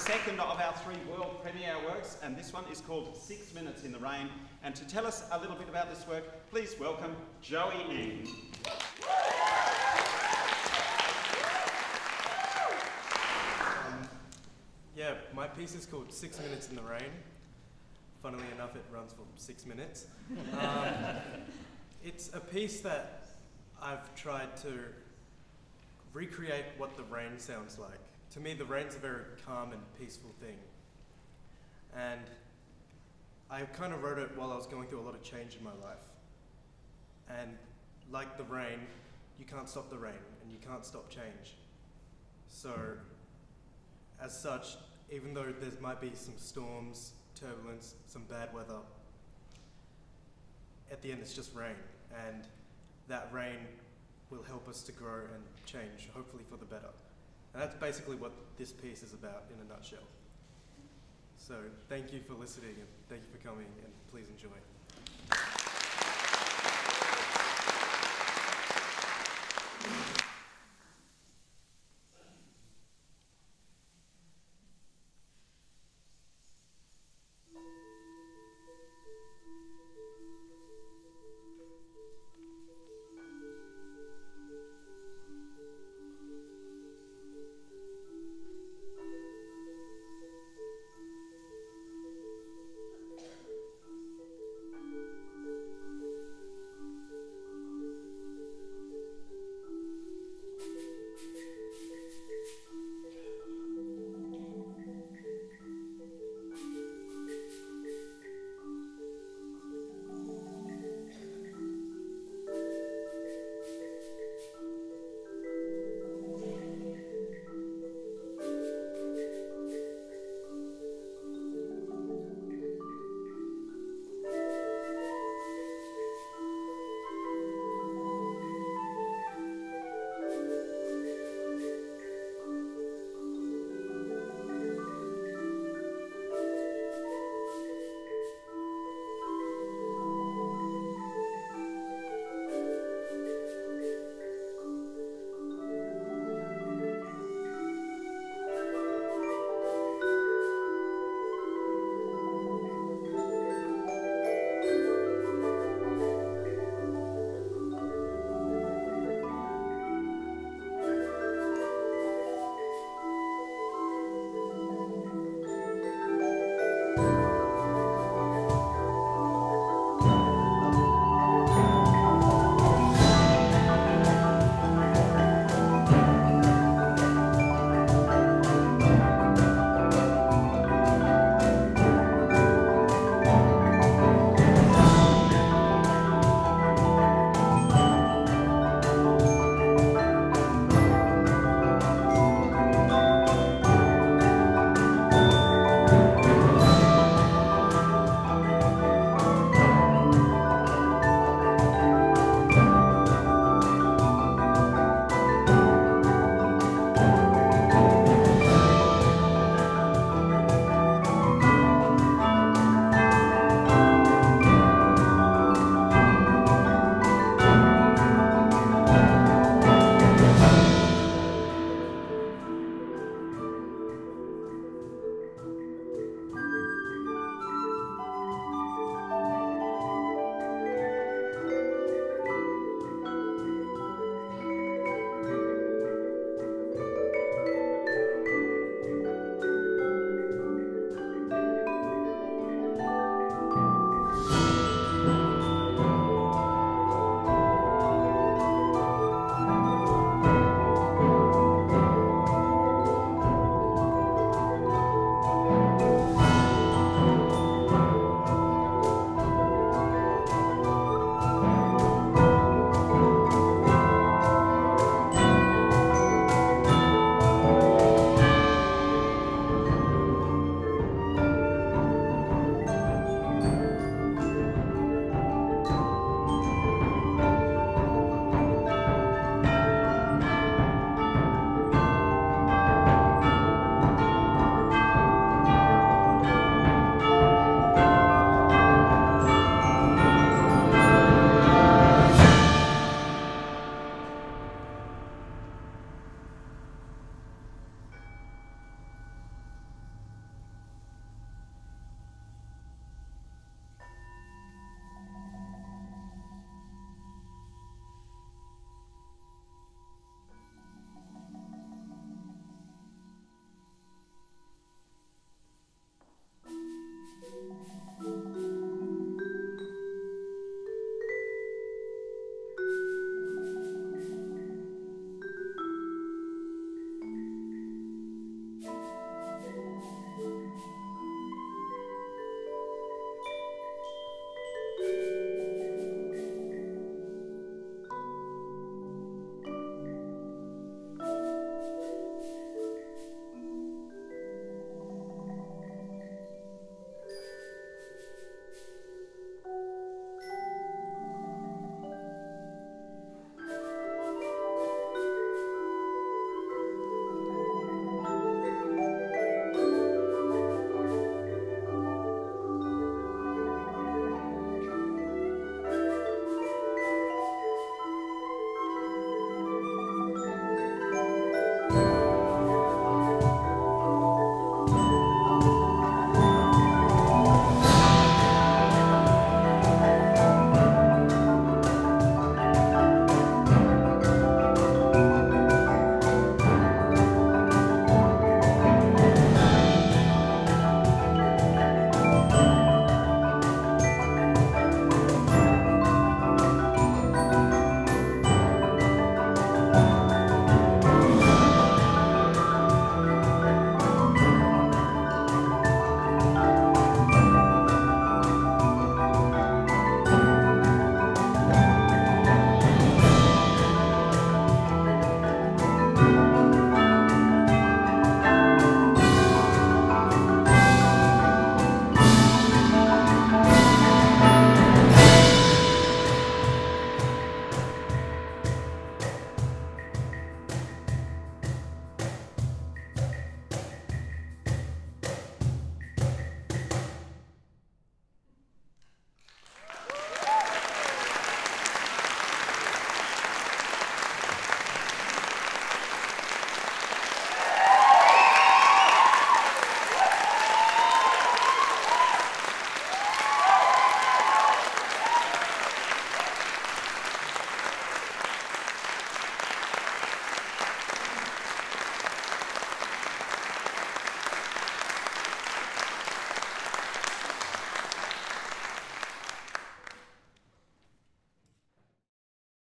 second of our three world premiere works, and this one is called Six Minutes in the Rain. And to tell us a little bit about this work, please welcome Joey Eng. Um, yeah, my piece is called Six Minutes in the Rain. Funnily enough, it runs for six minutes. Um, it's a piece that I've tried to recreate what the rain sounds like. To me, the rain's a very calm and peaceful thing. And I kind of wrote it while I was going through a lot of change in my life. And like the rain, you can't stop the rain and you can't stop change. So, as such, even though there might be some storms, turbulence, some bad weather, at the end it's just rain. And that rain will help us to grow and change, hopefully for the better. And that's basically what this piece is about in a nutshell. So thank you for listening and thank you for coming and please enjoy.